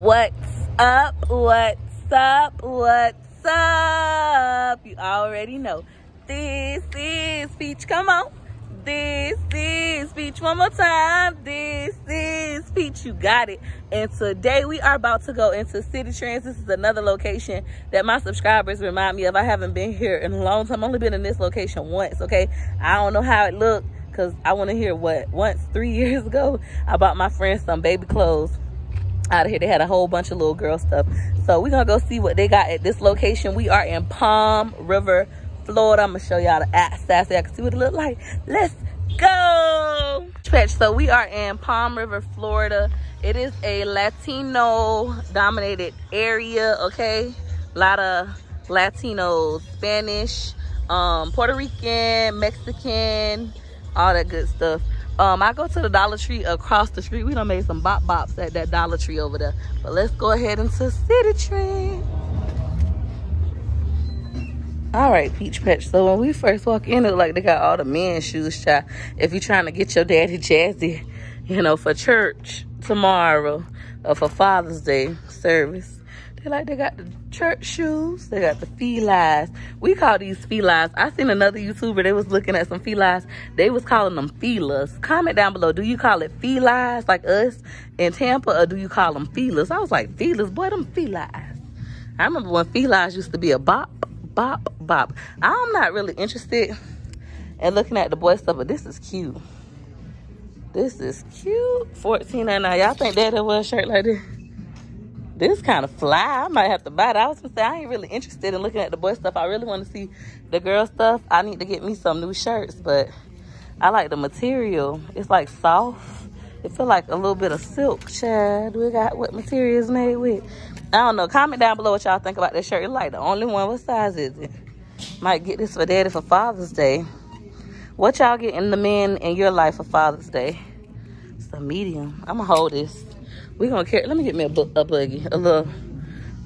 What's up? What's up? What's up? You already know. This is Peach. Come on. This is Peach. One more time. This is Peach. You got it. And today we are about to go into Citi Trends. This is another location that my subscribers remind me of. I haven't been here in a long time. I've only been in this location once, okay? I don't know how it looked because I want to hear what once three years ago I bought my friends some baby clothes out of here. They had a whole bunch of little girl stuff. So we're going to go see what they got at this location. We are in Palm River, Florida. I'm going to show y'all the access so y'all can see what it look like. Let's go. So we are in Palm River, Florida. It is a Latino dominated area, okay? A lot of Latinos, Spanish, um, Puerto Rican, Mexican, all that good stuff. Um, I go to the Dollar Tree across the street. We done made some bop bops at that Dollar Tree over there. But let's go ahead into Citi Trends. All right, Peach Patch. So when we first walk in, it like they got all the men's shoes, child. If you're trying to get your daddy jazzy, you know, for church tomorrow or for Father's Day service. They like they got the church shoes. They got the felines. We call these felines. I seen another YouTuber. They was looking at some felines. They was calling them feelers. Comment down below. Do you call it felines like us in Tampa, or do you call them feelers? I was like feelers. Boy, them felines. I remember when felines used to be a bop, bop, bop. I'm not really interested in looking at the boy stuff, but this is cute. This is cute. 14 now. Y'all think that was a shirt like this? This kind of fly. I might have to buy it. I was gonna say I ain't really interested in looking at the boy stuff. I really want to see the girl stuff. I need to get me some new shirts, but I like the material. It's like soft. It feel like a little bit of silk, Chad. We got what material is made with. I don't know. Comment down below what y'all think about this shirt. It's like the only one. What size is it? Might get this for daddy for Father's Day. What y'all getting the men in your life for Father's Day? It's a medium. I'm gonna hold this we gonna carry let me get me a, bu a buggy a little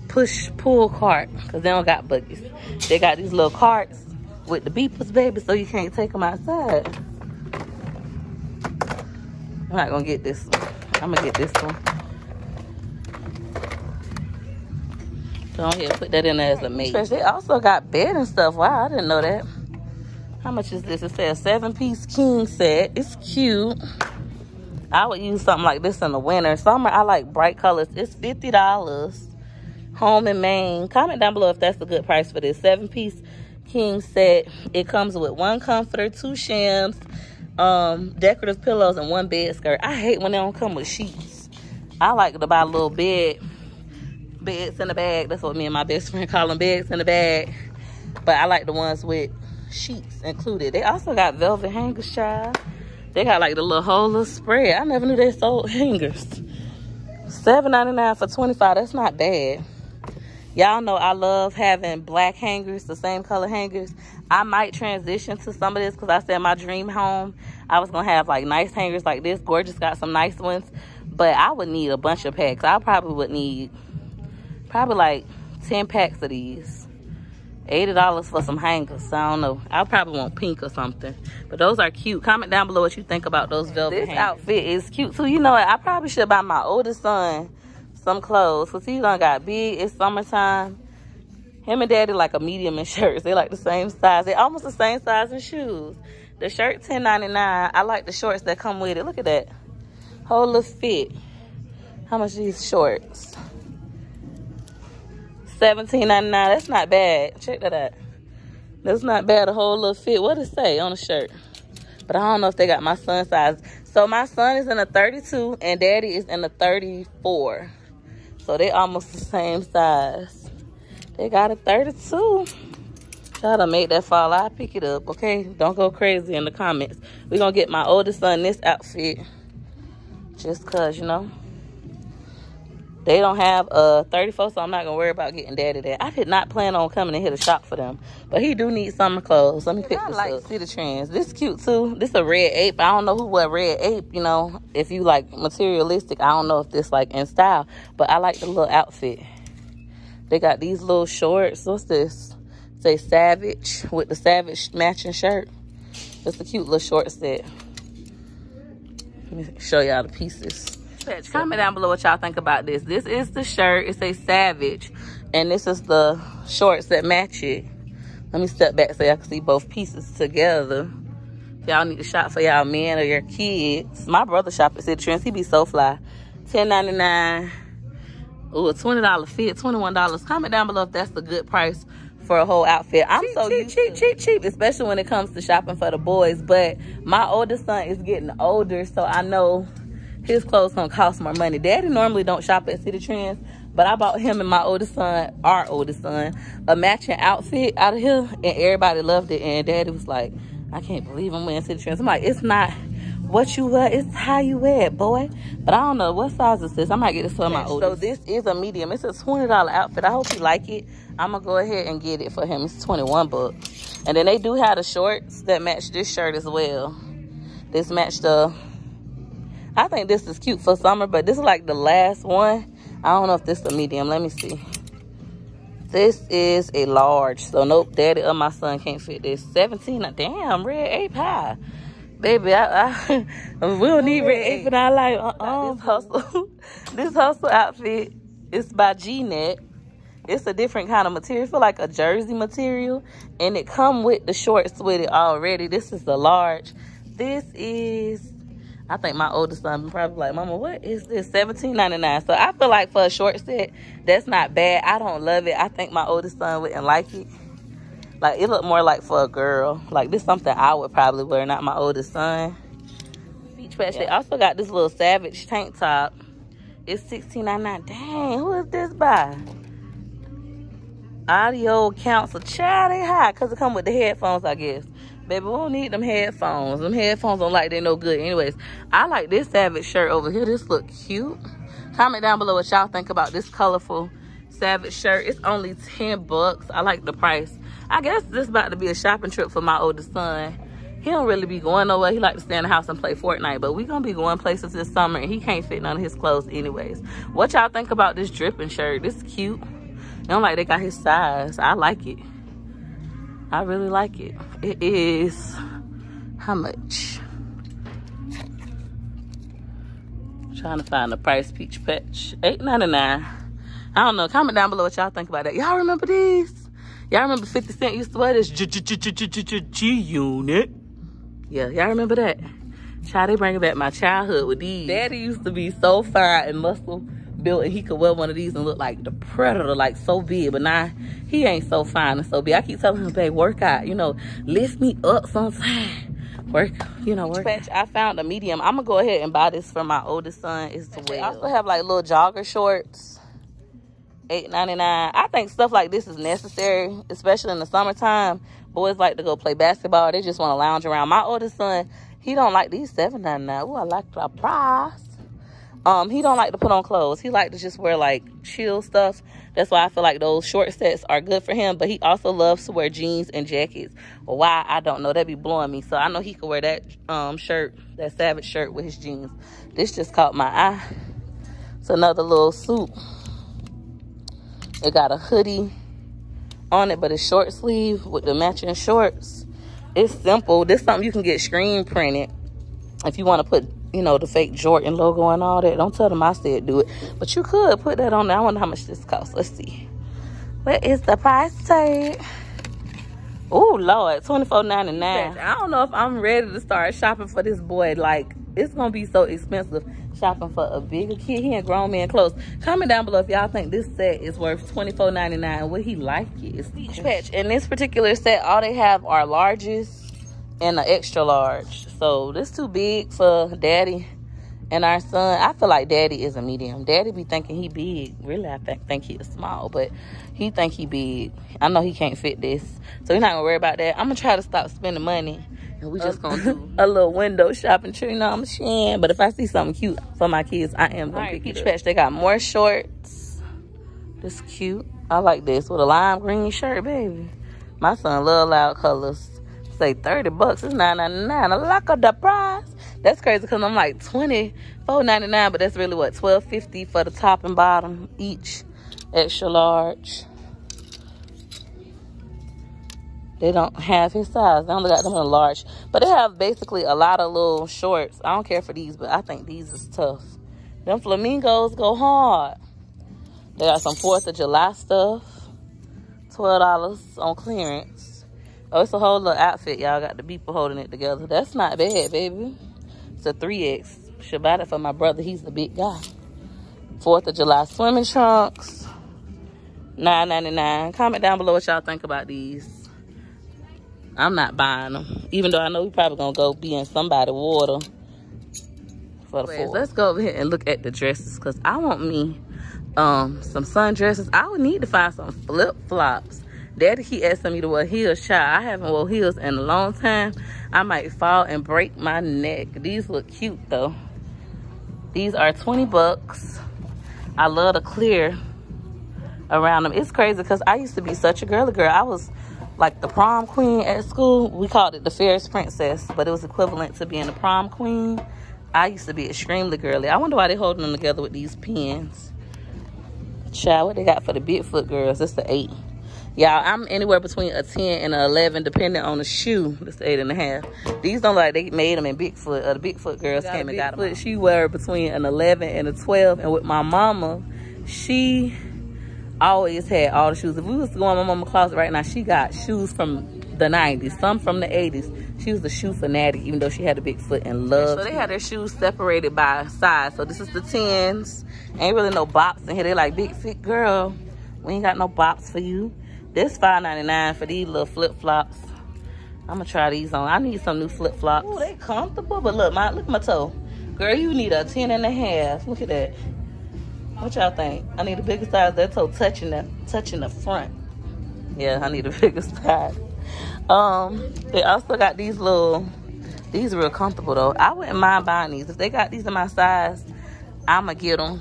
push pull cart because they don't got buggies. They got these little carts with the beepers baby so you can't take them outside. I'm not gonna get this one. I'm gonna get this one. Go ahead put that in there as a mate they also got bed and stuff. Wow i didn't know that. How much is this? It says seven piece king set. It's cute I would use something like this in the winter. Summer, I like bright colors. It's $50. Home in Maine. Comment down below if that's a good price for this. Seven-piece king set. It comes with one comforter, two shams, um, decorative pillows, and one bed skirt. I hate when they don't come with sheets. I like to buy a little bed, beds in the bag. That's what me and my best friend call them, beds in the bag. But I like the ones with sheets included. They also got velvet hangers, child. They got like the little whole little spread. I never knew they sold hangers. $7.99 for 25 That's not bad. Y'all know I love having black hangers, the same color hangers. I might transition to some of this because I said my dream home, I was going to have like nice hangers like this. Gorgeous got some nice ones. But I would need a bunch of packs. I probably would need probably like 10 packs of these. $80 for some hangers. I don't know. I probably want pink or something. But those are cute. Comment down below what you think about those velvet This hangers. outfit is cute too. You know what? I probably should buy my oldest son some clothes. Because he done got big. It's summertime. Him and daddy like a medium in shirts. They like the same size. They almost the same size in shoes. The shirt $10.99. I like the shorts that come with it. Look at that. Whole little fit. How much these shorts? Seventeen ninety nine. That's not bad. Check that out. That's not bad. A whole little fit. What it say on the shirt? But I don't know if they got my son size. So my son is in a 32 and daddy is in a 34. So they almost the same size. They got a 32. Try to make that fall. I'll pick it up, okay? Don't go crazy in the comments. We're going to get my oldest son this outfit. Just because, you know. They don't have a 34, so I'm not gonna worry about getting daddy that. I did not plan on coming and hit a shop for them, but he do need summer clothes. Let me pick up. I this like up. Citi Trends. This is cute too. This is a red ape. I don't know who what red ape. You know, if you like materialistic, I don't know if this like in style, but I like the little outfit. They got these little shorts. What's this? Say Savage with the Savage matching shirt. It's a cute little short set. Let me show y'all the pieces. Comment down below what y'all think about this. This is the shirt. It's a Savage. And this is the shorts that match it. Let me step back so y'all can see both pieces together. Y'all need to shop for y'all men or your kids. My brother shop at Citi Trends. He be so fly. $10.99. Ooh, a $20 fit, $21. Comment down below if that's the good price for a whole outfit. I'm cheap, so cheap, cheap, cheap, cheap, especially when it comes to shopping for the boys. But my oldest son is getting older, so I know his clothes gonna cost more money. Daddy normally don't shop at Citi Trends, but I bought him and my oldest son, our oldest son, a matching outfit out of here, and everybody loved it. And Daddy was like, I can't believe I'm wearing Citi Trends. I'm like, it's not what you wear, it's how you wear it, boy. But I don't know what size is this. I might get this for my oldest. So this is a medium. It's a $20 outfit. I hope you like it. I'm gonna go ahead and get it for him. It's 21 bucks. And then they do have the shorts that match this shirt as well. This match the, I think this is cute for summer, but this is like the last one. I don't know if this is a medium. Let me see. This is a large. So nope, daddy or my son can't fit this. 17, damn, red ape high. Baby, I, I we don't need red ape in our life. Uh -uh. This hustle, this hustle outfit is by G-Unit. It's a different kind of material. feel like a jersey material. And it come with the shorts with it already. This is the large. This is I think my oldest son probably like, Mama, what is this? Seventeen ninety nine. So I feel like for a short set, that's not bad. I don't love it. I think my oldest son wouldn't like it. Like it looked more like for a girl. Like this something I would probably wear, not my oldest son. Peach patch. Yeah. They also got this little Savage tank top. It's sixteen ninety nine. Dang, who is this by? Audio Council. Child, they high because it come with the headphones, I guess. Baby, we don't need them headphones. Them headphones don't like they no good. Anyways, I like this Savage shirt over here. This look cute. Comment down below what y'all think about this colorful Savage shirt. It's only 10 bucks. I like the price. I guess this about to be a shopping trip for my oldest son. He don't really be going nowhere. He like to stay in the house and play Fortnite. But we gonna be going places this summer and he can't fit none of his clothes anyways. What y'all think about this dripping shirt? This cute. I don't like they got his size. I like it. I really like it. It is, how much? trying to find the price peach patch. Eight ninety nine. I don't know. Comment down below what y'all think about that. Y'all remember these? Y'all remember 50 Cent used to wear this G-Unit? Yeah, y'all remember that? Child, they bringing back my childhood with these. Daddy used to be so fire and muscle built and he could wear one of these and look like the predator, like so big. But now he ain't so fine and so big. I keep telling him, babe, work out, you know, lift me up sometime. Work, you know, work. I found a medium. I'm gonna go ahead and buy this for my oldest son as well. I also have like little jogger shorts. $8.99. I think stuff like this is necessary, especially in the summertime. Boys like to go play basketball. They just want to lounge around. My oldest son, he don't like these $7.99. Oh, I like the price. Um, he don't like to put on clothes. He like to just wear like chill stuff. That's why I feel like those short sets are good for him. But he also loves to wear jeans and jackets. Why I don't know. That be blowing me. So I know he could wear that um shirt, that Savage shirt with his jeans. This just caught my eye. It's another little suit. It got a hoodie on it, but it's short sleeve with the matching shorts. It's simple. This something you can get screen printed if you want to put you know, the fake Jordan logo and all that. Don't tell them I said do it. But you could put that on there. I wonder how much this costs. Let's see. What is the price tag? Oh, Lord. Twenty four ninety nine. I don't know if I'm ready to start shopping for this boy. Like, it's going to be so expensive shopping for a bigger kid. He ain't grown man clothes. Comment down below if y'all think this set is worth twenty four ninety nine. Would he like it? It's Peach Patch. In this particular set, all they have are larges and an extra large. So this too big for daddy and our son. I feel like daddy is a medium. Daddy be thinking he big. Really, I think think he is small, but he think he big. I know he can't fit this. So we're not gonna worry about that. I'm gonna try to stop spending money. And we just gonna do a little window shopping trip. You know I'm saying? But if I see something cute for my kids, I am gonna right, pick it up. They got more shorts. This cute. I like this with a lime green shirt, baby. My son love loud colors say 30 bucks. It's 9.99. I like the price. That's crazy because I'm like 24.99, but that's really what 12.50 for the top and bottom each. Extra large. They don't have his size. They only got them in a large. But they have basically a lot of little shorts. I don't care for these, but I think these is tough. Them flamingos go hard. They got some 4th of July stuff. $12 on clearance. Oh, it's a whole little outfit. Y'all got the beeper holding it together. That's not bad, baby. It's a 3X. Should buy it for my brother. He's the big guy. 4th of July swimming trunks. $9.99. Comment down below what y'all think about these. I'm not buying them. Even though I know we probably going to go be in somebody's water for the Let's go over here and look at the dresses because I want me um some sundresses. I would need to find some flip-flops. Daddy he asking me to wear heels, child. I haven't wore heels in a long time. I might fall and break my neck. These look cute though. These are 20 bucks. I love the clear around them. It's crazy because I used to be such a girly girl. I was like the prom queen at school. We called it the fairest princess, but it was equivalent to being the prom queen. I used to be extremely girly. I wonder why they're holding them together with these pins. Child, what they got for the Bigfoot girls? It's the eight. Y'all, I'm anywhere between a 10 and an 11, depending on the shoe. This eight and a half. These don't like they made them in Bigfoot. Or the Bigfoot girls came and got them. She wear between an 11 and a 12. And with my mama, she always had all the shoes. If we was going to my mama's closet right now, she got shoes from the 90s, some from the 80s. She was a shoe fanatic, even though she had a big foot and love. So they had their shoes separated by size. So this is the 10s. Ain't really no bops in here. They like, big fit girl, we ain't got no bops for you. This $5.99 for these little flip-flops. I'm gonna try these on. I need some new flip-flops. Oh, they comfortable, but look, my look at my toe. Girl, you need a 10 and a half. Look at that. What y'all think? I need a bigger size. That toe touching the touching the front. Yeah, I need a bigger size. Um, they also got these little, these are real comfortable though. I wouldn't mind buying these. If they got these in my size, I'ma get them.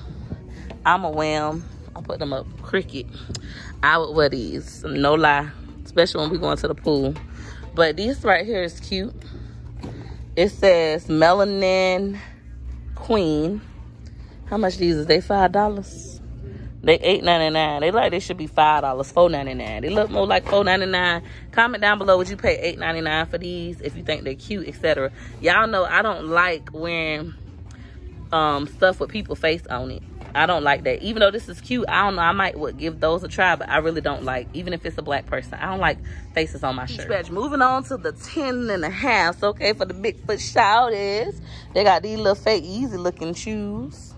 I'ma wear them. I'll put them up cricket. I would wear these, no lie. Especially when we going to the pool. But this right here is cute. It says Melanin Queen. How much these is they? $5? They eight ninety nine. They like they should be five dollars, four ninety nine. They look more like four ninety nine. Comment down below would you pay eight ninety nine for these if you think they're cute, etc. Y'all know I don't like wearing um stuff with people face on it. I don't like that. Even though this is cute, I don't know. I might would give those a try, but I really don't like, even if it's a black person, I don't like faces on my shirt. Moving on to the 10 and a half. Okay, for the Bigfoot shouters. They got these little fake Yeezy looking shoes.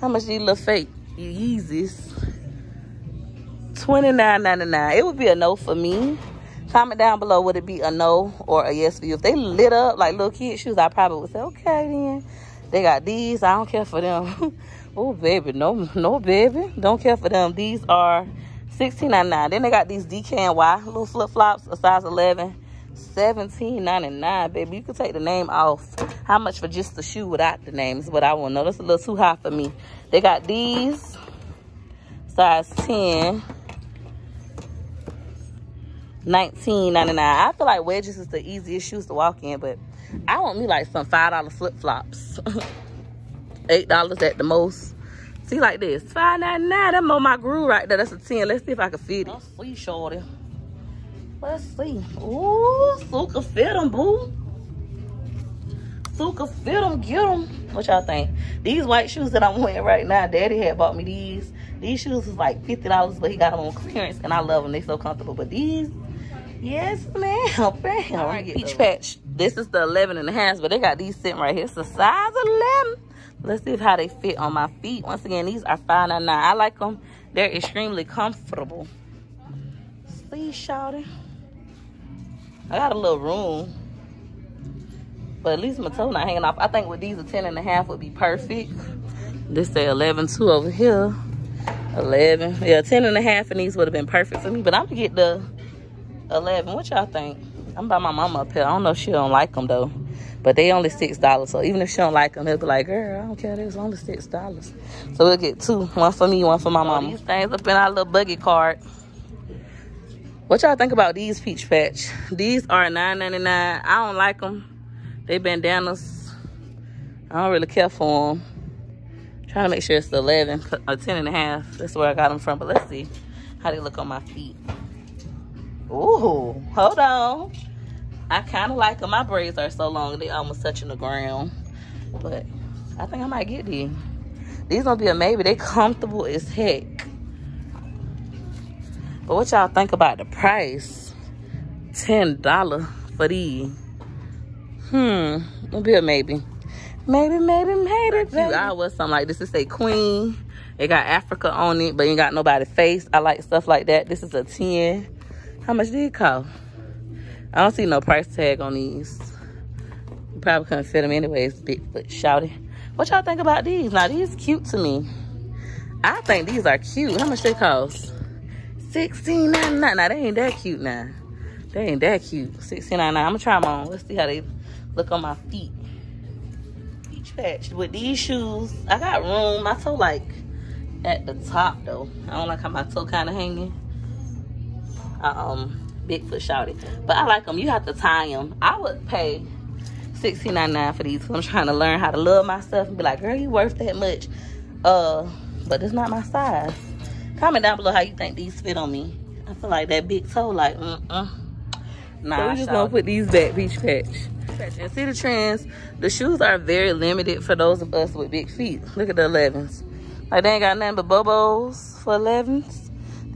How much these little fake Yeezys. $29.99. It would be a no for me. Comment down below, would it be a no or a yes for you? If they lit up like little kid shoes, I probably would say, okay then. They got these. I don't care for them. oh, baby. No, no, baby. Don't care for them. These are $16.99. Then they got these DKNY little flip-flops, a size 11. $17.99, baby. You can take the name off. How much for just the shoe without the name is what I want to know. That's a little too high for me. They got these, size 10. $19.99. I feel like wedges is the easiest shoes to walk in, but I want me like some $5 flip-flops. $8 at the most. See like this. $5.99. That's on my groove right there. That's a 10. Let's see if I can fit it. Let's see, shorty. Let's see. Ooh, Suka fit them, boo. Suka fit them, get them. What y'all think? These white shoes that I'm wearing right now, Daddy had bought me these. These shoes was like $50, but he got them on clearance, and I love them. They so comfortable. But these, yes, ma'am. Bam. All right, peach patch. This is the 11 and a half, but they got these sitting right here. It's the size 11. Let's see how they fit on my feet. Once again, these are $5.99. I like them. They're extremely comfortable. See, shawty. I got a little room. But at least my toe not hanging off. I think with these a 10 and a half would be perfect. This say 11 2 over here. 11. Yeah, 10 and a half and these would have been perfect for me. But I'm gonna get the 11. What y'all think? I'm by my mama up here. I don't know if she don't like them though. But they only $6. So even if she don't like them, they'll be like, girl, I don't care. It's only $6. So we'll get two. One for me, one for my mama. These things up in our little buggy cart. What y'all think about these peach patch? These are $9.99. I don't like them. They bandanas. I don't really care for them. Trying to make sure it's 11 or 10 and a half. That's where I got them from. But let's see how they look on my feet. Ooh, hold on. I kind of like them. My braids are so long, they almost touching the ground. But I think I might get these. These gonna be a maybe. They comfortable as heck. But what y'all think about the price? $10 for these. Hmm, it'll be a maybe. Maybe, maybe, maybe, maybe. I was something like this. It say queen. It got Africa on it, but ain't got nobody face. I like stuff like that. This is a 10. How much did it cost? I don't see no price tag on these. You probably couldn't fit them anyways, Bigfoot shouty. What y'all think about these? Now, these cute to me. I think these are cute. How much they cost? $16.99. Now, they ain't that cute now. They ain't that cute. $16.99. I'm going to try them on. Let's see how they look on my feet Peach patch. With these shoes, I got room. My toe like at the top though. I don't like how my toe kind of hanging. Um, Bigfoot shouted. But I like them. You have to tie them. I would pay $16.99 for these. I'm trying to learn how to love myself and be like, girl, you worth that much. Uh, but it's not my size. Comment down below how you think these fit on me. I feel like that big toe, like, mm-mm. Nah, so we just gonna put these back peach patch. And Citi Trends, the shoes are very limited for those of us with big feet. Look at the 11s. Like they ain't got nothing but Bobos for 11s.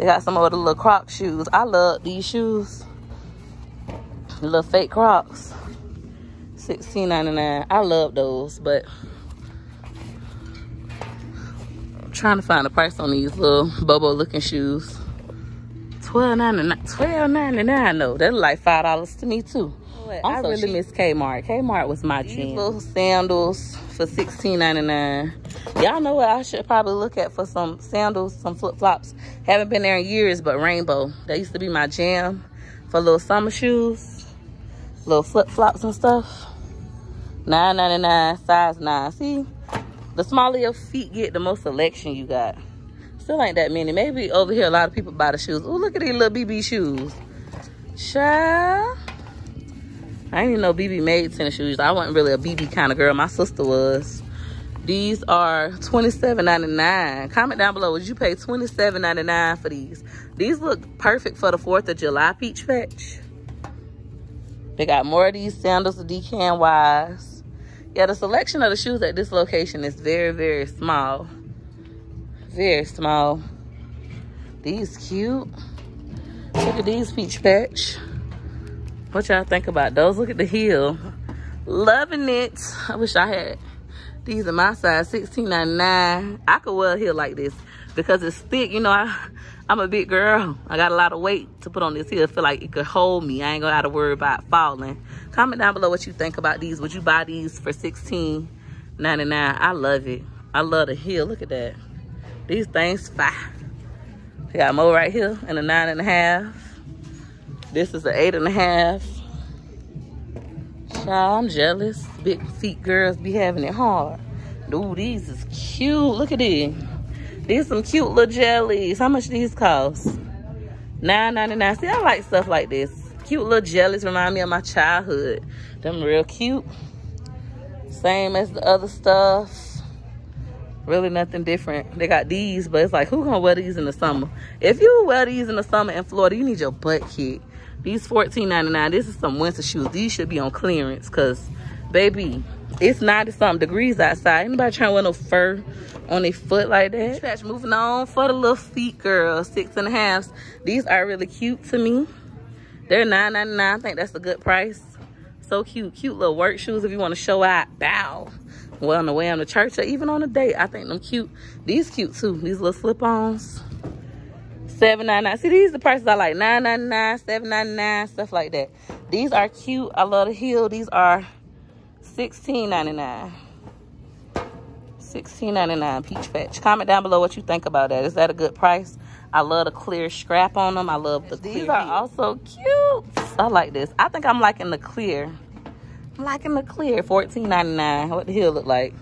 They got some of the little Croc shoes. I love these shoes. The little fake Crocs. $16.99. I love those, but I'm trying to find a price on these little Bobo looking shoes. $12.99. $12.99 no, that's like $5 to me too what? I really miss Kmart. Kmart was my These jam. little sandals for $16.99. Y'all know what I should probably look at for some sandals, some flip-flops. Haven't been there in years, but rainbow. That used to be my jam for little summer shoes, little flip-flops and stuff. $9.99, size 9. See, the smaller your feet get, the more selection you got. Still ain't that many. Maybe over here, a lot of people buy the shoes. Oh, look at these little bebe shoes. Child. I didn't even know bebe made tennis shoes. I wasn't really a bebe kind of girl. My sister was. These are $27.99. Comment down below, would you pay $27.99 for these? These look perfect for the 4th of July peach patch. They got more of these sandals, decan wise. Yeah, the selection of the shoes at this location is very, very small. Very small. These cute. Look at these peach patch. What y'all think about those? Look at the heel. Loving it. I wish I had these are my size, $16.99. I could wear a heel like this because it's thick. You know, I, I'm a big girl. I got a lot of weight to put on this heel. I feel like it could hold me. I ain't gonna have to worry about falling. Comment down below what you think about these. Would you buy these for $16.99? I love it. I love the heel. Look at that. These things fire. Got more right here and a nine and a half. This is an eight and a half. I'm jealous. Big feet girls be having it hard. Dude, these is cute. Look at these. These some cute little jellies. How much these cost? Nine ninety nine. See, I like stuff like this. Cute little jellies remind me of my childhood. Them real cute. Same as the other stuff. Really nothing different. They got these, but it's like, who gonna wear these in the summer? If you wear these in the summer in Florida, you need your butt kicked. These $14.99. This is some winter shoes. These should be on clearance because, baby, it's 90 something degrees outside. Anybody trying to wear no fur on their foot like that? Patch moving on for the little feet girl, six and a half. These are really cute to me. They're $9.99. I think that's a good price. So cute. Cute little work shoes if you want to show out. Bow. Well, on the way on the church or even on a date. I think them cute. These cute too. These little slip-ons seven ninety nine. See, these the prices I like nine ninety nine, seven ninety nine, stuff like that. These are cute. I love the heel. These are sixteen ninety nine. Sixteen ninety nine peach patch. Comment down below what you think about that. Is that a good price? I love the clear scrap on them. I love the These are heel. also cute. I like this. I think I'm liking the clear. I'm liking the clear. Fourteen ninety nine. What the heel look like?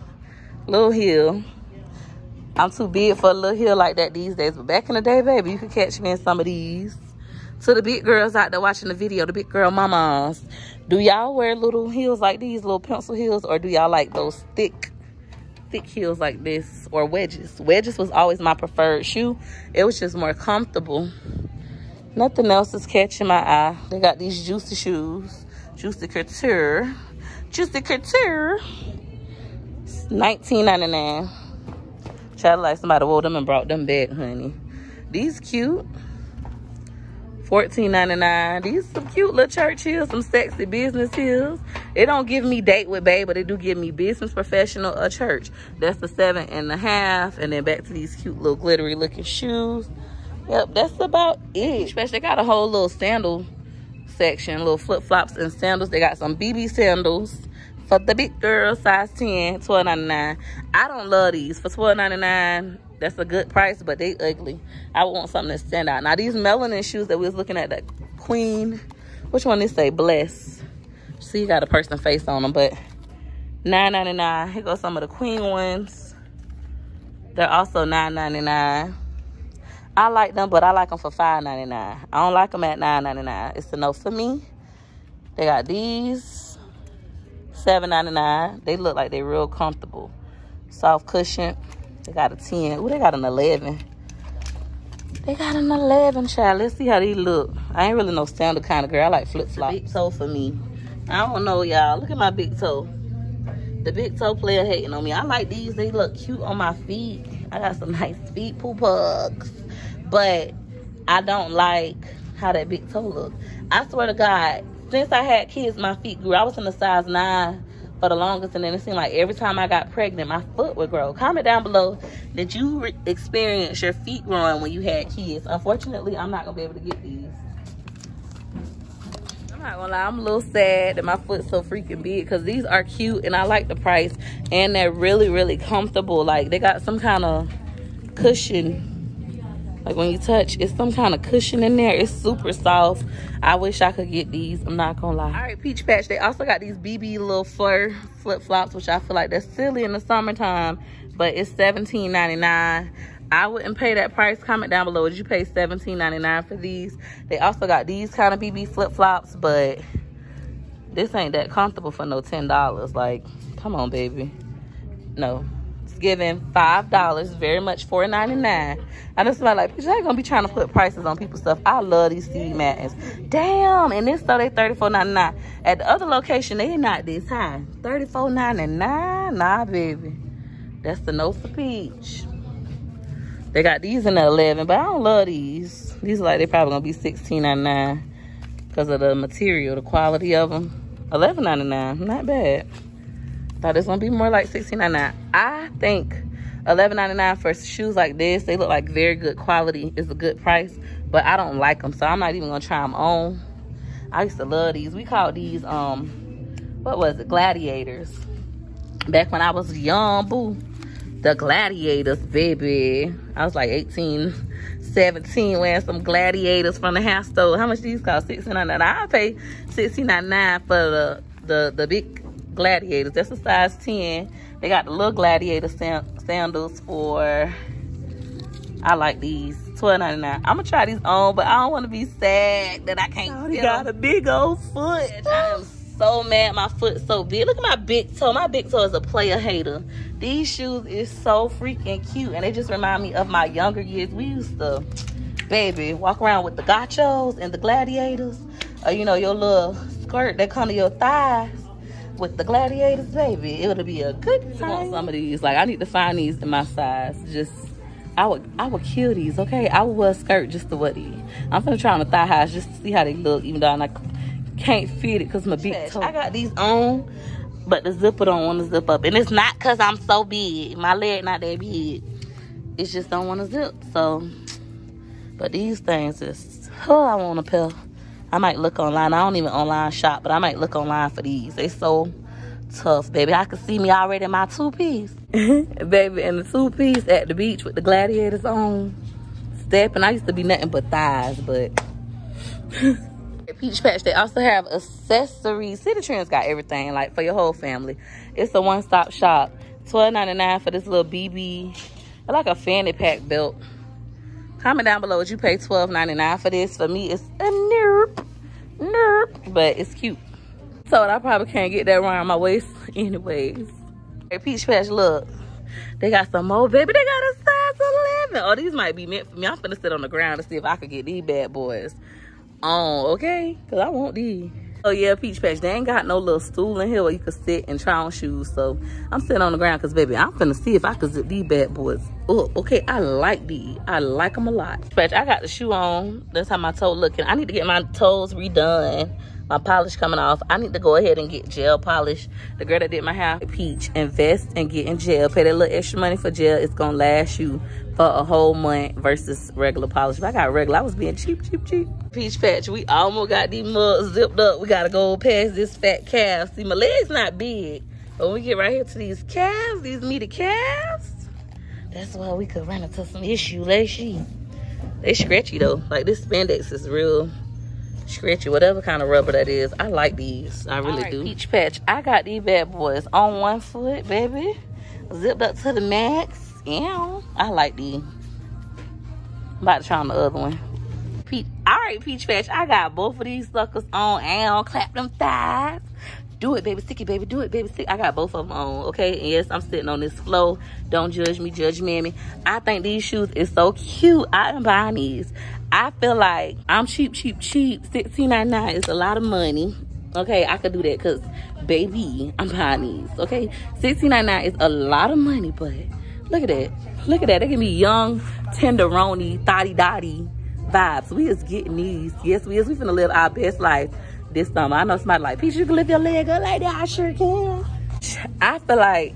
Little heel. I'm too big for a little heel like that these days. But back in the day, baby, you could catch me in some of these. To the big girls out there watching the video, the big girl mamas, do y'all wear little heels like these, little pencil heels, or do y'all like those thick, thick heels like this, or wedges? Wedges was always my preferred shoe. It was just more comfortable. Nothing else is catching my eye. They got these juicy shoes. Juicy Couture. Juicy Couture. $19.99. Child like somebody wore them and brought them back, honey. These cute. $14.99. These some cute little church heels, some sexy business heels. It don't give me date with babe, but it do give me business professional a church. That's the seven and a half. And then back to these cute little glittery looking shoes. Yep, that's about it. Especially got a whole little sandal section, little flip-flops and sandals. They got some bebe sandals for the big girl, size 10, $12.99. I don't love these. For $12.99, that's a good price, but they ugly. I want something to stand out. Now, these melanin shoes that we was looking at, that Queen, which one they say? Bless. See, you got a person face on them, but $9.99. Here goes some of the Queen ones. They're also $9.99. I like them, but I like them for $5.99. I don't like them at $9.99. It's a no for me. They got these, $7.99. They look like they're real comfortable. Soft cushion. They got a 10. Oh, they got an 11. They got an 11, child. Let's see how they look. I ain't really no standard kind of girl. I like flip-flops. Big toe for me. I don't know, y'all. Look at my big toe. The big toe player hating on me. I like these. They look cute on my feet. I got some nice feet poo pugs but I don't like how that big toe look. I swear to God, since I had kids, my feet grew. I was in the size nine for the longest, and then it seemed like every time I got pregnant, my foot would grow. Comment down below did you experience your feet growing when you had kids. Unfortunately, I'm not gonna be able to get these. I'm not gonna lie, I'm a little sad that my foot's so freaking big because these are cute and I like the price and they're really, really comfortable. Like they got some kind of cushion like when you touch, it's some kind of cushion in there. It's super soft. I wish I could get these. I'm not gonna lie. All right, Peach Patch. They also got these bebe little fur flip flops, which I feel like they're silly in the summertime, but it's $17.99. I wouldn't pay that price. Comment down below. Would you pay $17.99 for these? They also got these kind of bebe flip flops, but this ain't that comfortable for no $10. Like, come on, baby. No, giving five dollars very much four ninety nine. I just feel like I ain't gonna be trying to put prices on people's stuff. I love these TV matins. Damn, and this store they thirty four ninety nine. At the other location, they not this high. Thirty four ninety nine. Nah, baby, that's the no for peach. They got these in the eleven, but I don't love these. These are like they probably gonna be sixteen ninety nine because of the material, the quality of them. Eleven ninety nine, not bad. Thought it's gonna be more like $16.99. I think $11.99 for shoes like this, they look like very good quality. Is a good price, but I don't like them, so I'm not even gonna try them on. I used to love these. We called these, um, what was it, gladiators. Back when I was young, boo. The gladiators, baby. I was like 18, 17 wearing some gladiators from the house store. How much these cost? $16.99. I pay $16.99 for the, the, the big gladiators. That's a size 10. They got the little gladiator sandals for, I like these, $12.99. I'm going to try these on, but I don't want to be sad that I can't oh, got a big old foot. I am so mad my foot's so big. Look at my big toe. My big toe is a player hater. These shoes is so freaking cute. And they just remind me of my younger years. We used to, baby, walk around with the gauchos and the gladiators. Or, you know, your little skirt that come to your thighs with the gladiators, baby. It'll be a good time. Some of these, like I need to find these in my size. Just I would I would kill these, okay? I would wear a skirt just to wear these. I'm gonna try on the thigh highs just to see how they look, even though I like, can't fit it because my big toe. I got these on, but the zipper don't want to zip up. And it's not because I'm so big. My leg not that big. It just don't want to zip. So, but these things is, oh, I want a pair. I might look online. I don't even online shop, but I might look online for these. They so tough, baby. I can see me already in my two-piece. baby, in the two-piece at the beach with the gladiators on. Stepping. I used to be nothing but thighs, but... Peach Patch, they also have accessories. Citi Trends got everything, like, for your whole family. It's a one-stop shop. $12.99 for this little bebe. like a fanny pack belt. Comment down below, would you pay $12.99 for this? For me, it's a nerp, nerp, but it's cute. So I probably can't get that around my waist anyways. Hey, Peach Patch, look. They got some more, baby. They got a size 11. Oh, these might be meant for me. I'm finna sit on the ground to see if I could get these bad boys on, okay? Because I want these. Oh yeah, Peach Patch. They ain't got no little stool in here where you can sit and try on shoes. So I'm sitting on the ground because baby, I'm finna see if I can zip these bad boys. Oh, okay. I like these. I like them a lot. Patch, I got the shoe on. That's how my toe looking. I need to get my toes redone my polish coming off. I need to go ahead and get gel polish. The girl that did my hair, Peach, invest and get in gel. Pay that little extra money for gel. It's gonna last you for a whole month versus regular polish. If I got regular, I was being cheap, cheap, cheap. Peach Patch, we almost got these mugs zipped up. We gotta go past this fat calf. See, my leg's not big. But when we get right here to these calves, these meaty calves, that's why we could run into some issue, Lacey. They scratchy though. Like this spandex is real stretchy, whatever kind of rubber that is. I like these. I really right, do. Peach Patch. I got these bad boys on one foot, baby. Zipped up to the max. Yeah, I like these. I'm about to try on the other one. Peach. All right, Peach Patch. I got both of these suckers on and clap them thighs. Do it, baby. Sticky, baby. Do it, baby. Stick. I got both of them on, okay? And yes, I'm sitting on this flow. Don't judge me. Judge mammy. I think these shoes is so cute. I am buying these. I feel like I'm cheap, cheap, cheap. $16.99 is a lot of money. Okay, I could do that because, baby, I'm buying these. Okay, $16.99 is a lot of money, but look at that. Look at that. They give me young, tenderoni, thotty dotty vibes. We is getting these. Yes, we is. We finna live our best life this summer. I know somebody like, Peach, you can lift your leg up like that. I sure can. I feel like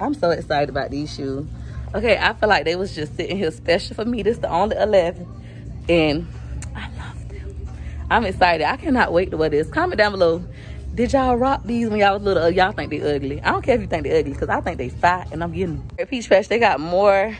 I'm so excited about these shoes. Okay, I feel like they was just sitting here special for me. This the only 11. And I love them. I'm excited. I cannot wait to wear this. Comment down below. Did y'all rock these when y'all was little? Uh, y'all think they ugly? I don't care if you think they ugly because I think they fat and I'm getting them. Peach Patch, they got more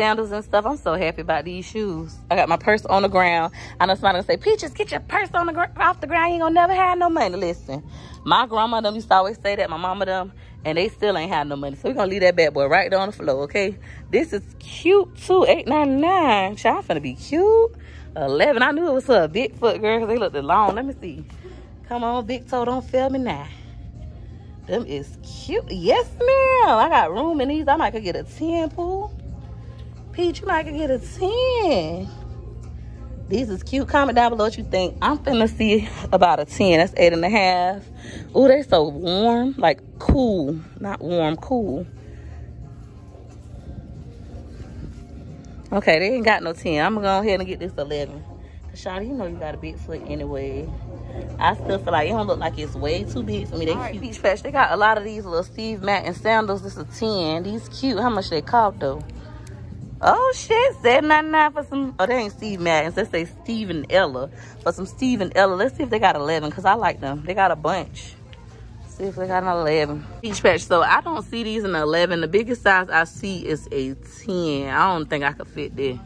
sandals and stuff. I'm so happy about these shoes. I got my purse on the ground. I know somebody gonna say, Peaches, get your purse on the off the ground. You ain't gonna never have no money. Listen, my grandma them used to always say that. My mama them, and they still ain't have no money. So we're gonna leave that bad boy right there on the floor, okay? This is cute too, eight ninety nine. Y'all finna be cute. 11, I knew it was a Bigfoot girl because they looked long. Let me see. Come on, big toe, don't fail me now. Them is cute. Yes, ma'am. I got room in these. I might could get a 10 pool. You might get a 10. These is cute. Comment down below what you think. I'm finna see about a 10. That's eight and a half. Ooh, they so warm. Like cool. Not warm, cool. Okay, they ain't got no 10. I'm gonna go ahead and get this 11. Shawty, you know you got a big foot anyway. I still feel like it don't look like it's way too big for me. They right, cute. Peach Patch, they got a lot of these little Steve Madden sandals. This is a 10. These cute. How much they cost though? Oh shit, seven ninety nine for some. Oh, they ain't Steve Madden. Let's say Stephen Ella for some Stephen Ella. Let's see if they got eleven because I like them. They got a bunch. see if they got an eleven. Peach patch. So I don't see these in eleven. The biggest size I see is a ten. I don't think I could fit there.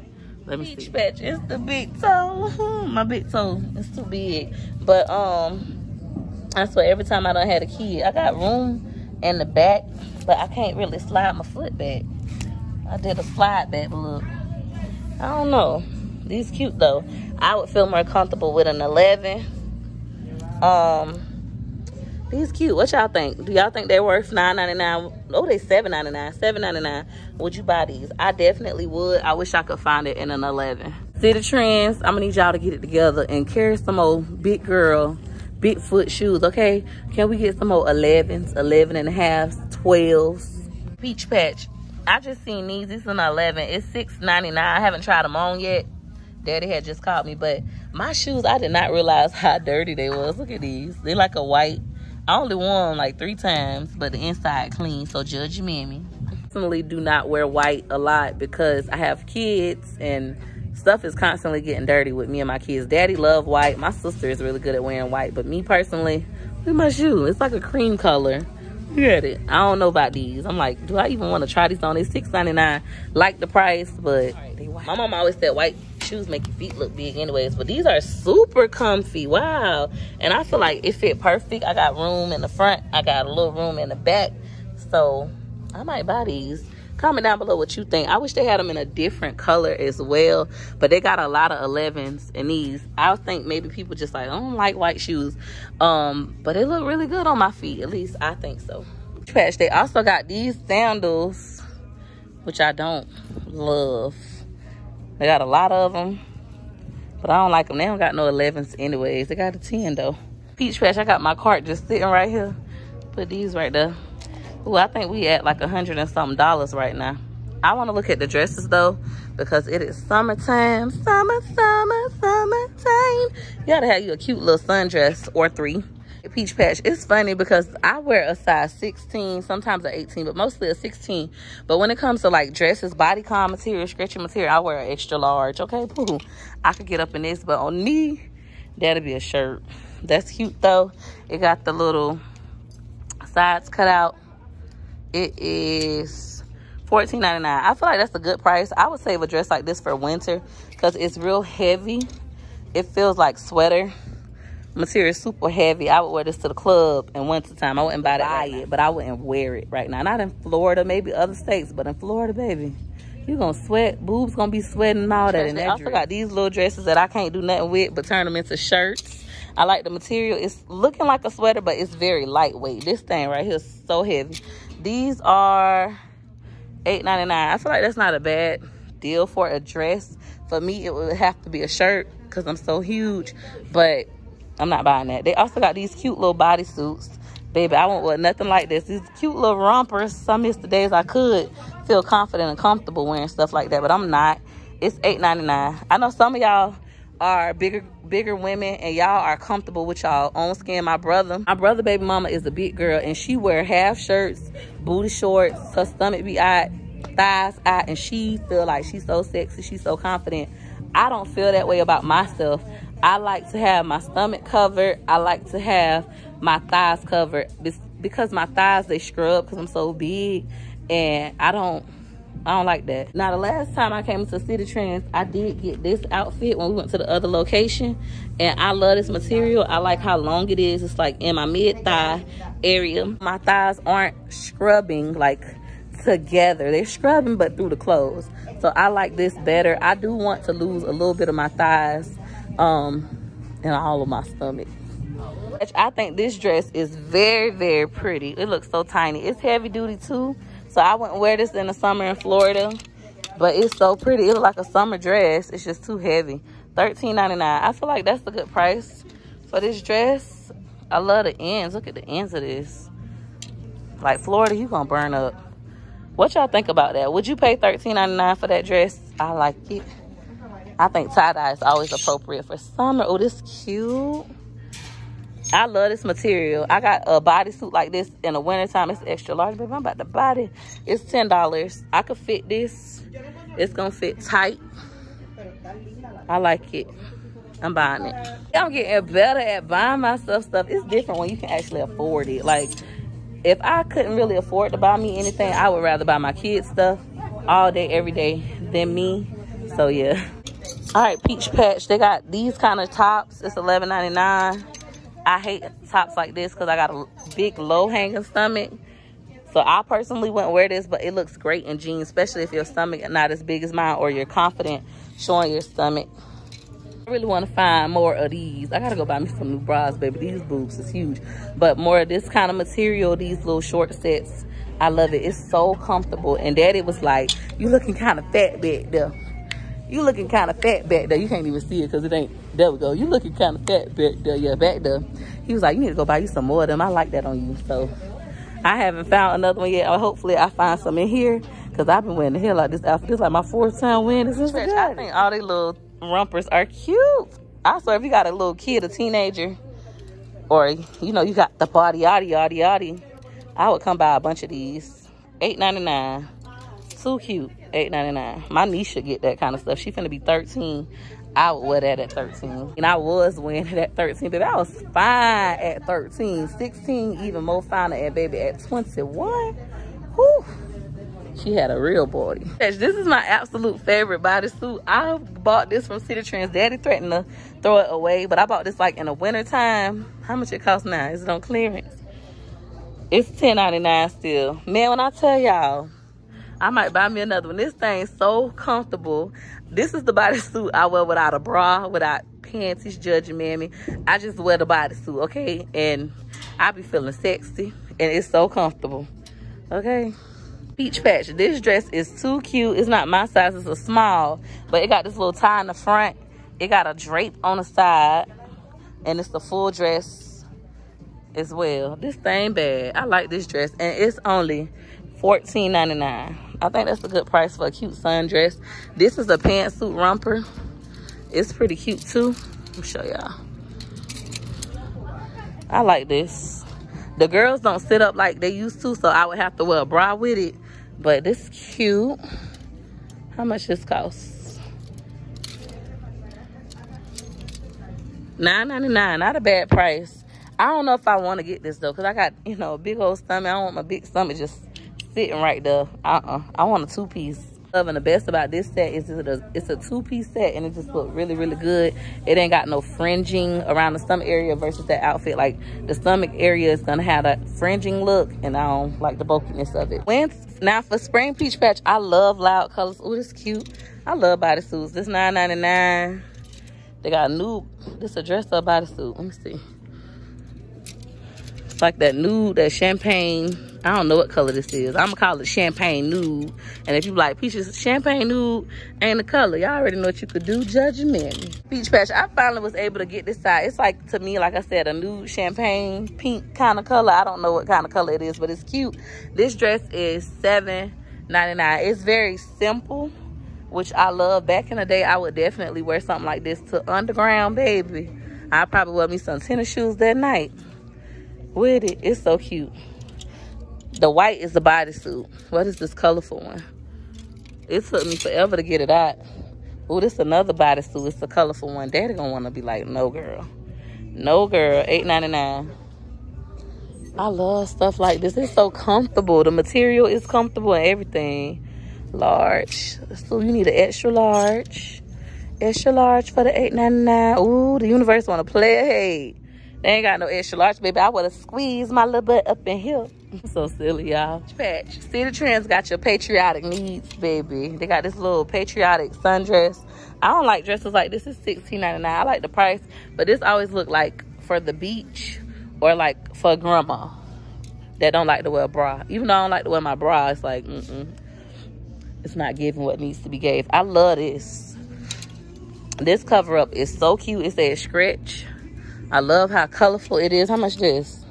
Let me Peach see. patch. It's the big toe. My big toe is too big. But um, I swear every time I don't had a kid, I got room in the back, but I can't really slide my foot back. I did a slide back look. I don't know. These cute though. I would feel more comfortable with an 11. Um, these cute. What y'all think? Do y'all think they're worth $9.99? Oh, they $7.99. $7.99. Would you buy these? I definitely would. I wish I could find it in an 11. Citi Trends, I'm gonna need y'all to get it together and carry some old big girl, big foot shoes, okay? Can we get some old 11s, 11 and a half, 12s? Peach Patch, I just seen these. This is an 11. It's $6.99. I haven't tried them on yet. Daddy had just called me. But my shoes, I did not realize how dirty they was. Look at these. They're like a white. I only wore them like three times, but the inside clean. So judge. I personally do not wear white a lot because I have kids and stuff is constantly getting dirty with me and my kids. Daddy love white. My sister is really good at wearing white. But me personally, look at my shoe. It's like a cream color. Look at it. I don't know about these. I'm like, do I even want to try these on? These six ninety nine. Like the price, but my mom always said white shoes make your feet look big anyways. But these are super comfy. Wow. And I feel like it fit perfect. I got room in the front. I got a little room in the back. So I might buy these. Comment down below what you think. I wish they had them in a different color as well. But they got a lot of 11s in these. I think maybe people just like, I don't like white shoes. Um, But they look really good on my feet. At least I think so. Patch, they also got these sandals, which I don't love. They got a lot of them. But I don't like them. They don't got no 11s anyways. They got a 10 though. Peach Patch, I got my cart just sitting right here. Put these right there. Ooh, I think we at like a hundred and something dollars right now. I want to look at the dresses though because it is summertime. Summer, summer, summertime. You gotta have you a cute little sundress or three. Peach Patch. It's funny because I wear a size 16, sometimes a 18, but mostly a 16. But when it comes to like dresses, body bodycon material, stretchy material, I wear an extra large. Okay, poo. I could get up in this, but on me, that'll be a shirt. That's cute though. It got the little sides cut out. It is $14.99. I feel like that's a good price. I would save a dress like this for winter because it's real heavy. It feels like sweater material is super heavy. I would wear this to the club in wintertime. I wouldn't buy, buy it, but I wouldn't wear it right now. Not in Florida, maybe other states, but in Florida, baby, you gonna sweat. Boobs gonna be sweating and all that. And I also got these little dresses that I can't do nothing with, but turn them into shirts. I like the material. It's looking like a sweater, but it's very lightweight. This thing right here is so heavy. These are $8.99. I feel like that's not a bad deal for a dress. For me, it would have to be a shirt because I'm so huge. But I'm not buying that. They also got these cute little bodysuits. Baby, I won't wear nothing like this. These cute little rompers. Some miss the days I could feel confident and comfortable wearing stuff like that, but I'm not. It's $8.99. I know some of y'all are bigger bigger women and y'all are comfortable with y'all own skin. My brother, my brother baby mama is a big girl and she wear half shirts, booty shorts, her stomach be out, thighs out, and she feel like she's so sexy, she's so confident. I don't feel that way about myself. I like to have my stomach covered. I like to have my thighs covered because my thighs, they scrub because I'm so big and I don't, I don't like that. Now, the last time I came to Citi Trends, I did get this outfit when we went to the other location. And I love this material. I like how long it is. It's like in my mid-thigh area. My thighs aren't scrubbing like together. They're scrubbing, but through the clothes. So I like this better. I do want to lose a little bit of my thighs um, and all of my stomach. I think this dress is very, very pretty. It looks so tiny. It's heavy duty too. So I wouldn't wear this in the summer in Florida. But it's so pretty. It looks like a summer dress. It's just too heavy. $13.99. I feel like that's a good price for this dress. I love the ends. Look at the ends of this. Like Florida, you gonna burn up. What y'all think about that? Would you pay $13.99 for that dress? I like it. I think tie-dye is always appropriate for summer. Oh, this cute. I love this material. I got a bodysuit like this in the wintertime. It's extra large, baby. I'm about to buy it. It's $10. I could fit this. It's going to fit tight. I like it. I'm buying it. I'm getting better at buying myself stuff. It's different when you can actually afford it. Like, if I couldn't really afford to buy me anything, I would rather buy my kids stuff all day, every day than me. So, yeah all right peach patch they got these kind of tops it's $11.99 i hate tops like this because i got a big low hanging stomach so i personally wouldn't wear this but it looks great in jeans especially if your stomach not as big as mine or you're confident showing your stomach I really want to find more of these. I gotta go buy me some new bras, baby. These boobs is huge. But more of this kind of material, these little short sets. I love it. It's so comfortable. And daddy was like, you looking kind of fat back there. You looking kind of fat back there. You can't even see it because it ain't. There we go. You looking kind of fat back there. Yeah, back there. He was like, you need to go buy you some more of them. I like that on you. So I haven't found another one yet. Oh, hopefully I find some in here because I've been wearing the hell out this outfit. This is like my fourth time wearing this. I think all these little rompers are cute. I swear if you got a little kid, a teenager, or you know, you got the body yaddy yaddy yaddy, I would come buy a bunch of these. Eight ninety nine. So cute. $8.99. My niece should get that kind of stuff. She finna be 13. I would wear that at 13. And I was wearing it at 13, baby. I was fine at 13. 16, even more finer at baby at 21. Whew. She had a real body. This is my absolute favorite bodysuit. I bought this from Citi Trends. Daddy threatened to throw it away, but I bought this like in the winter time. How much it costs now? Is it on clearance? It's $10.99 still. Man, when I tell y'all, I might buy me another one. This thing's so comfortable. This is the bodysuit I wear without a bra, without panties, judging mammy. I just wear the bodysuit, okay? And I be feeling sexy, and it's so comfortable, okay? Peach Patch, this dress is too cute. It's not my size, it's a small, but it got this little tie in the front, It got a drape on the side. And it's the full dress as well. This thing bad. I like this dress. And it's only $14.99. I think that's a good price for a cute sundress. This is a pantsuit romper. It's pretty cute too. Let me show y'all. I like this. The girls don't sit up like they used to, so I would have to wear a bra with it. But this is cute. How much this costs? $9.99. Not a bad price. I don't know if I want to get this though, because I got, you know, a big old stomach. I don't want my big stomach just sitting right there. Uh-uh. I want a two-piece. Loving the best about this set is it's a, it's a two-piece set and it just look really, really good. It ain't got no fringing around the stomach area versus that outfit. Like the stomach area is gonna have that fringing look and I don't like the bulkiness of it. When, now for spring peach patch, I love loud colors. Oh, this cute. I love bodysuits. This $9.99. They got a new, this a dress up bodysuit. Let me see. It's like that nude, that champagne I don't know what color this is. I'm gonna call it champagne nude. And if you like peaches, champagne nude ain't the color. Y'all already know what you could do. Judgment. Peach Patch, I finally was able to get this side. It's like, to me, like I said, a nude champagne pink kind of color. I don't know what kind of color it is, but it's cute. This dress is $7.99. It's very simple, which I love. Back in the day, I would definitely wear something like this to underground, baby. I probably wear me some tennis shoes that night with it. It's so cute. The white is the bodysuit. What is this colorful one? It took me forever to get it out. Oh, this another bodysuit. It's a colorful one. Daddy gonna wanna be like, no girl. No girl, eight ninety nine. I love stuff like this. It's so comfortable. The material is comfortable and everything. Large. So you need an extra large. Extra large for the eight ninety nine. Ooh, the universe wanna play. Hey, they ain't got no extra large, baby. I would have squeezed my little butt up in here. so silly, y'all. Patch. Citi Trends got your patriotic needs, baby. They got this little patriotic sundress. I don't like dresses like this. It's $16.99. I like the price, but this always look like for the beach or like for grandma that don't like to wear a bra. Even though I don't like to wear my bra, it's like, mm-mm. It's not giving what needs to be gave. I love this. This cover up is so cute. It says stretch. I love how colorful it is. How much this?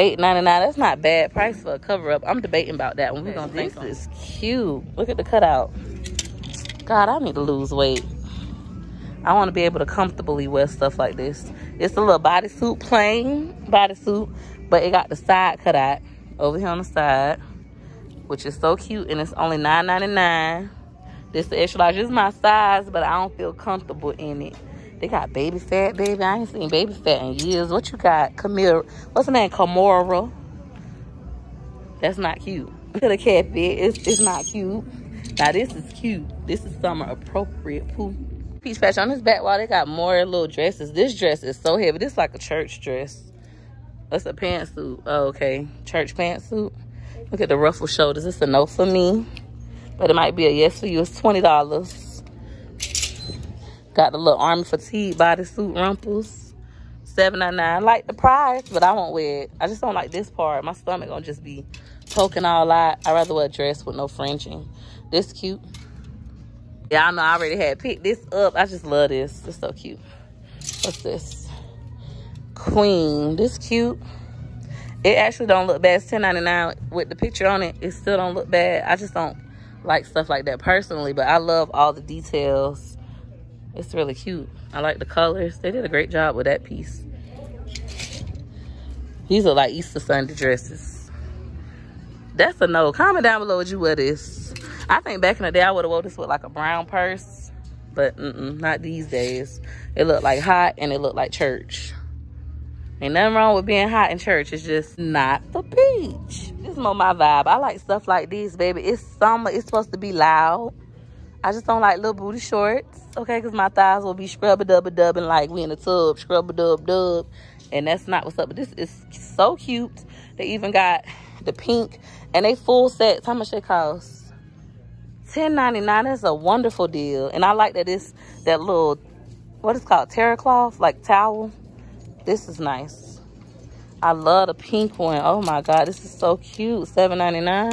Eight ninety nine. That's not bad price for a cover up. I'm debating about that one. We're gonna think this is cute. Look at the cutout. God, I need to lose weight. I want to be able to comfortably wear stuff like this. It's a little bodysuit, plain bodysuit, but it got the side cut out over here on the side, which is so cute, and it's only nine ninety nine. This the extra large. This is my size, but I don't feel comfortable in it. They got Baby Phat, baby. I ain't seen Baby Phat in years. What you got? Camille. What's the name? Camora. That's not cute. The cat fit. It's, it's not cute. Now this is cute. This is summer appropriate. Poo. Peach patch on this back wall. They got more little dresses. This dress is so heavy. This is like a church dress. That's a pantsuit. Oh, okay. Church pantsuit. Look at the ruffled shoulders. It's a no for me. But it might be a yes for you. It's $20. Got the little army fatigue bodysuit rumples. Seven ninety nine. I like the price, but I won't wear it. I just don't like this part. My stomach gonna just be poking all out. I'd rather wear a dress with no fringing. This cute. Y'all know I already had picked this up. I just love this. It's so cute. What's this? Queen. This cute. It actually don't look bad. It's ten ninety nine with the picture on it. It still don't look bad. I just don't like stuff like that personally, but I love all the details it's really cute. I like the colors. They did a great job with that piece. These are like Easter Sunday dresses. That's a no. Comment down below what you wear this. I think back in the day, I would have wore this with like a brown purse. But mm -mm, not these days. It looked like hot and it looked like church. Ain't nothing wrong with being hot in church. It's just not the beach. This is more my vibe. I like stuff like this, baby. It's summer. It's supposed to be loud. I just don't like little booty shorts, okay? Because my thighs will be scrubber dubber dubbing like we in the tub, scrub a dub dub. And that's not what's up. But this is so cute. They even got the pink and they full sets. How much they cost? Ten ninety nine. That's a wonderful deal. And I like that it's that little, what is called, terry cloth, like towel. This is nice. I love the pink one. Oh my God, this is so cute. Seven ninety nine.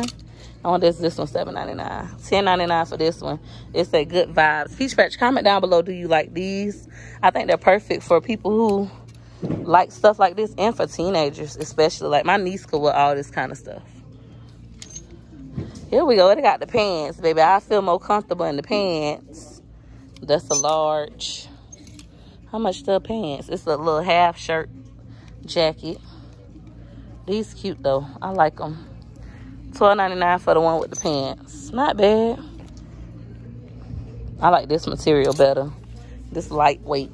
Want this this one $7.99. $10.99 for this one. It's a good vibes. Peach Patch, comment down below. Do you like these? I think they're perfect for people who like stuff like this and for teenagers especially. Like my niece could wear all this kind of stuff. Here we go. They got the pants, baby. I feel more comfortable in the pants. That's a large. How much the pants? It's a little half shirt jacket. These cute though. I like them. $12.99 for the one with the pants. Not bad. I like this material better. This lightweight.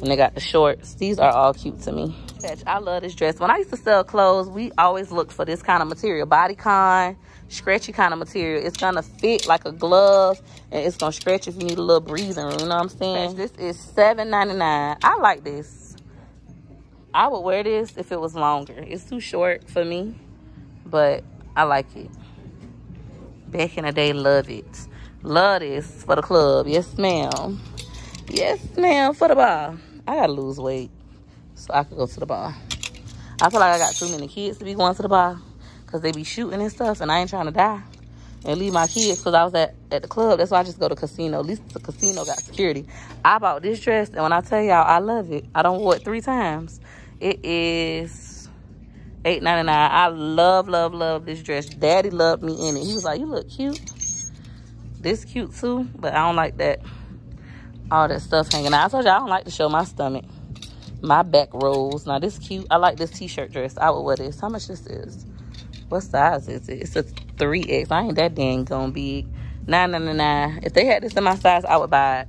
And they got the shorts. These are all cute to me. I love this dress. When I used to sell clothes, we always looked for this kind of material. Bodycon, stretchy kind of material. It's going to fit like a glove. And it's going to stretch if you need a little breathing room. You know what I'm saying? This is $7.99. I like this. I would wear this if it was longer. It's too short for me. But I like it. Back in the day, love it. Love this for the club. Yes, ma'am. Yes, ma'am, for the bar. I gotta lose weight so I could go to the bar. I feel like I got too many kids to be going to the bar because they be shooting and stuff and I ain't trying to die and leave my kids because I was at, at the club. That's why I just go to casino. At least the casino got security. I bought this dress and when I tell y'all I love it, I don't wear it three times. It is eight ninety nine. I love, love, love this dress. Daddy loved me in it. He was like, you look cute. This cute too, but I don't like that all that stuff hanging out. I told you I don't like to show my stomach. My back rolls. Now this cute. I like this t-shirt dress. I would wear this. How much this is? What size is it? It's a 3X. I ain't that dang gonna be. Nine ninety nine. If they had this in my size, I would buy it.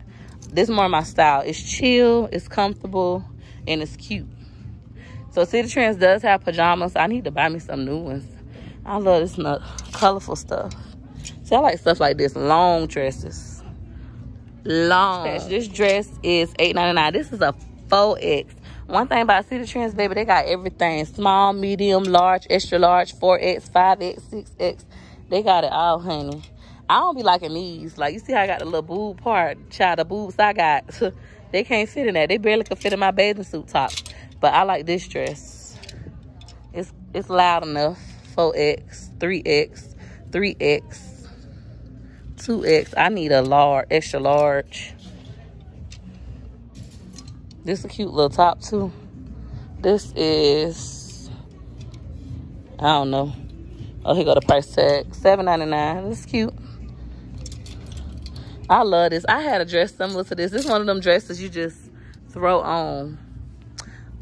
This more my style. It's chill, it's comfortable, and it's cute. So Citi Trends does have pajamas. I need to buy me some new ones. I love this nut, colorful stuff. See, I like stuff like this. Long dresses long. This dress is $8.99. This is a 4X. One thing about Citi Trends, baby, they got everything. Small, medium, large, extra large, 4X, 5X, 6X. They got it all, honey. I don't be liking these. Like, you see how I got the little boob part? Child, the boobs I got, they can't fit in that. They barely can fit in my bathing suit top. But I like this dress. It's, it's loud enough. 4X, 3X, 3X. 2X. I need a large, extra large. This is a cute little top too. This is, I don't know. Oh, here go the price tag. $7.99. This is cute. I love this. I had a dress similar to this. This is one of them dresses you just throw on.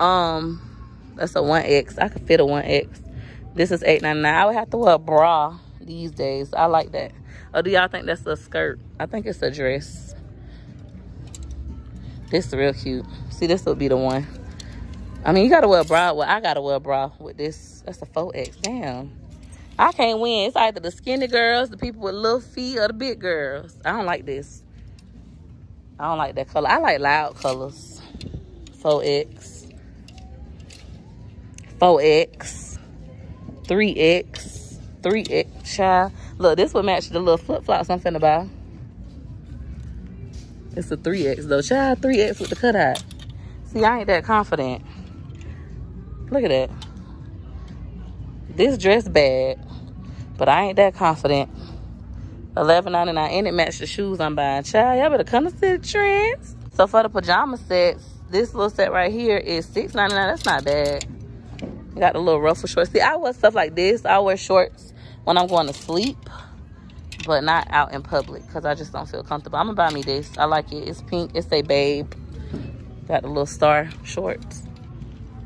Um, that's a 1X. I could fit a 1X. This is $8.99. I would have to wear a bra these days. I like that. Or do y'all think that's a skirt? I think it's a dress. This is real cute. See, this would be the one. I mean, you gotta wear a bra. Well, I gotta wear a bra with this. That's a 4X. Damn. I can't win. It's either the skinny girls, the people with little feet, or the big girls. I don't like this. I don't like that color. I like loud colors. 4X. 4X. 3X. 3X, child. Look, this would match the little flip-flops I'm finna buy. It's a 3X though. Child, 3X with the cutout. See, I ain't that confident. Look at that. This dress bad, but I ain't that confident. $11.99 and it matched the shoes I'm buying. Child, y'all better come to Citi Trends. So for the pajama sets, this little set right here is $6.99. That's not bad. Got a little ruffle shorts. See, I wear stuff like this. I wear shorts when I'm going to sleep, but not out in public because I just don't feel comfortable. I'm gonna buy me this. I like it. It's pink. It's a babe. Got the little star shorts.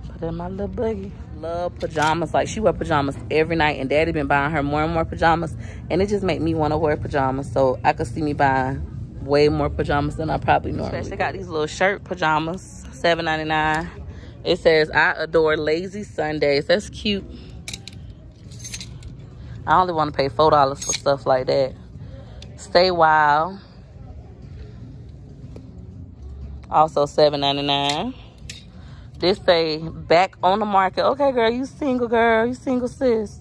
Put in my little buggy. Love pajamas. Like she wear pajamas every night, and Daddy been buying her more and more pajamas, and it just make me want to wear pajamas. So I could see me buying way more pajamas than I probably normally. They got these little shirt pajamas, $7.99. It says I adore lazy Sundays. That's cute. I only want to pay $4 for stuff like that. Stay Wild. Also $7.99. This say back on the market. Okay, girl, you single, girl. You single, sis.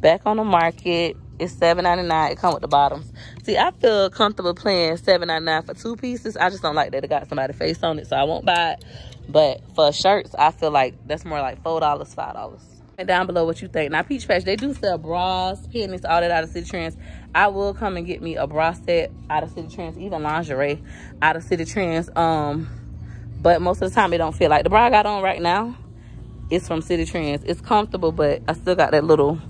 Back on the market. It's $7.99. It come with the bottoms. See, I feel comfortable playing $7.99 for two pieces. I just don't like that it got somebody's face on it, so I won't buy it. But for shirts, I feel like that's more like $4, $5 And down below what you think. Now, Peach Patch, they do sell bras, panties, all that out of Citi Trends. I will come and get me a bra set out of Citi Trends, even lingerie out of Citi Trends. Um, but most of the time, it don't feel like the bra I got on right now It's from Citi Trends. It's comfortable, but I still got that little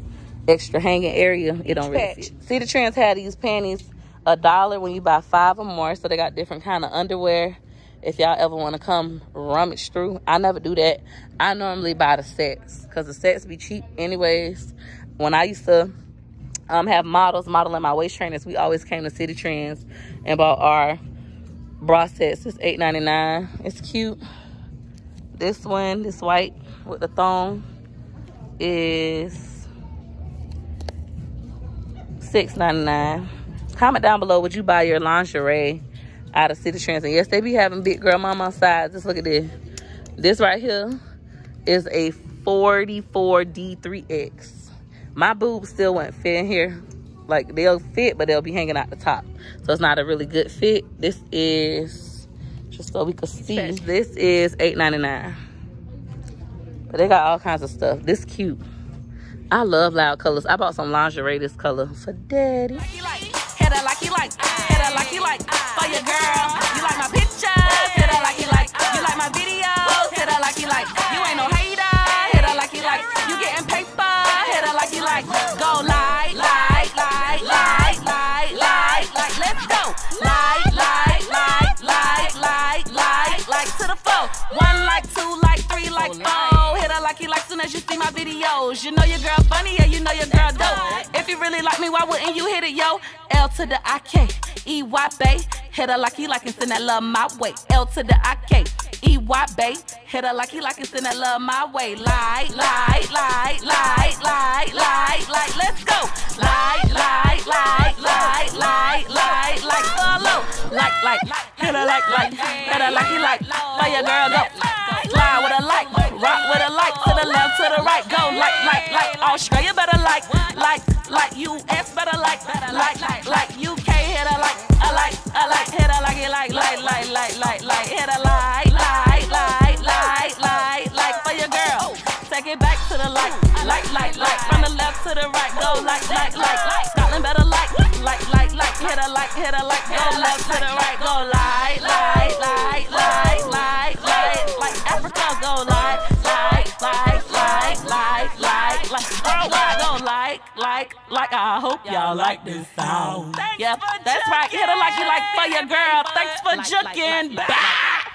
extra hanging area. It don't really fit. Citi Trends had these panties a dollar when you buy five or more. So they got different kind of underwear. If y'all ever want to come rummage through, I never do that. I normally buy the sets because the sets be cheap anyways. When I used to um, have models modeling my waist trainers, we always came to Citi Trends and bought our bra sets. It's $8.99. It's cute. This one, this white with the thong is $6.99 comment down below would you buy your lingerie out of Citi Trends and yes they be having big girl mama size. Just look at this. This right here is a 44 d3x my boobs still won't fit in here. Like they'll fit but they'll be hanging out the top. So it's not a really good fit. This is just so we could see this is 8.99 but they got all kinds of stuff. This cute. I love loud colors. I bought some lingerie this color for daddy. Hit her like you like, like you like, for your girl. You like my pictures, hit her like you like. You like my videos, hit her like you like. You ain't no hater, hit her like you like. You getting paper, hit her like you like. Go light, light, light, light, light, light, light. Let's go. Light, light, light, light, light, light, light to the floor. One like, two like, three like, four. Hit her like you like soon as you see my videos. You know your girl funny, yeah, you know your girl dope. Really like me, why wouldn't you hit it, yo? L to the I K, E Y Bay. Hit her like he like and send that love my way. L to the I K, E Y Bay. Hit her like he like and send that love my way. Light, light, light, light, light, light, light. Let's go. Light, light, light, light, light, light, light. Follow. Like, like, hit her like, like, hit her like he like. Let your girl go. Slide with a light, rock with a light. To the left, to the right, go like, like, like. Australia better like, like, like. US better like, like, like, like. UK hit her like, I like, I like. Hit her like it like, like, like, like, like, like. Hit her like, like, like, like, like, like. For your girl, take it back to the light, like, like, like. From the left to the right, go like, like, like. Scotland better like, like, like, like. Hit her like, hit her like. Go left to the right, go like, like, like, like, like, like. Like Africa, go like, like, like, like, like. I hope y'all like this sound. Yep, that's right. Hit her like you like for your girl. Thanks for juking. Bye.